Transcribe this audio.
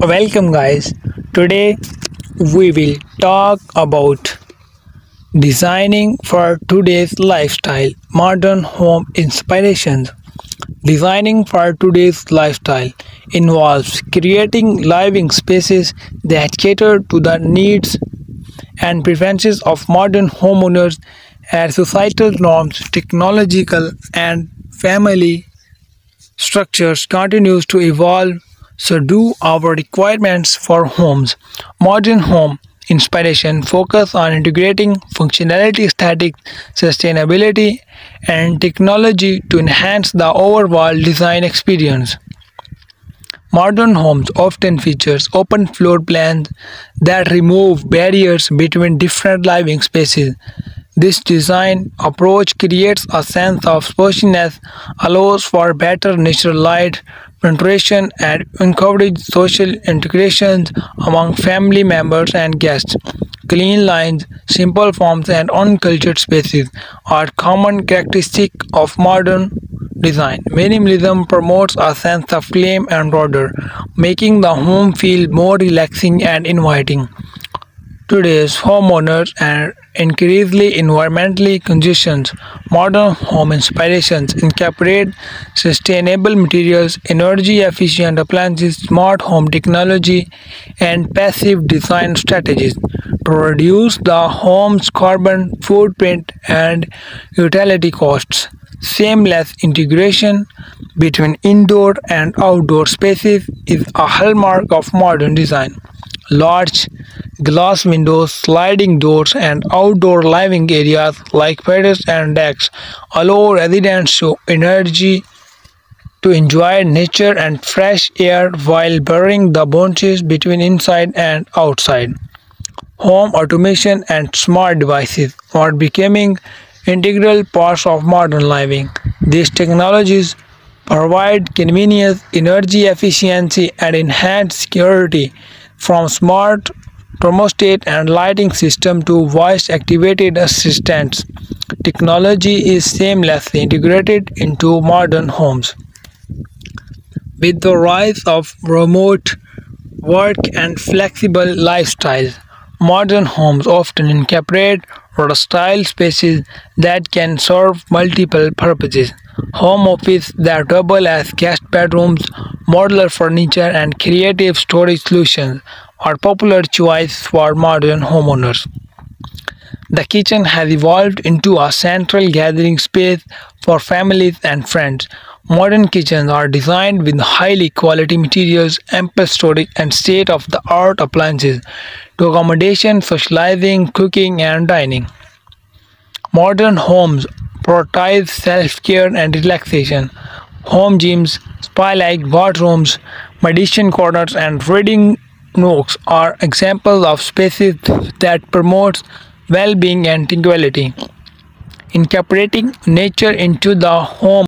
Welcome, guys. Today we will talk about designing for today's lifestyle, modern home inspirations. Designing for today's lifestyle involves creating living spaces that cater to the needs and preferences of modern homeowners as societal norms, technological and family structures continues to evolve, so do our requirements for homes. Modern home inspiration focus on integrating functionality, aesthetics, sustainability, and technology to enhance the overall design experience. Modern homes often features open floor plans that remove barriers between different living spaces. This design approach creates a sense of spaciousness, allows for better natural light penetration, and encourages social integration among family members and guests. Clean lines, simple forms, and uncultured spaces are common characteristics of modern design. Minimalism promotes a sense of calm and order, making the home feel more relaxing and inviting. Today's homeowners are increasingly environmentally conscious. Modern home inspirations incorporate sustainable materials, energy efficient appliances, smart home technology, and passive design strategies to reduce the home's carbon footprint and utility costs. Seamless integration between indoor and outdoor spaces is a hallmark of modern design. Large glass windows, sliding doors, and outdoor living areas like terraces and decks allow residents to energy to enjoy nature and fresh air while blurring the boundaries between inside and outside. Home automation and smart devices are becoming integral parts of modern living. These technologies provide convenience, energy efficiency, and enhanced security from smart thermostat and lighting system to voice-activated assistants. Technology is seamlessly integrated into modern homes. With the rise of remote work and flexible lifestyles, modern homes often incorporate versatile spaces that can serve multiple purposes. Home offices that double as guest bedrooms, modular furniture, and creative storage solutions are popular choices for modern homeowners. The kitchen has evolved into a central gathering space for families and friends. Modern kitchens are designed with highly quality materials, ample storage, and state-of-the-art appliances to accommodation socializing, cooking, and dining. Modern homes prioritize self-care and relaxation. Home gyms, spa-like bathrooms, meditation corners, and reading nooks are examples of spaces that promote well-being and tranquility. Incorporating nature into the home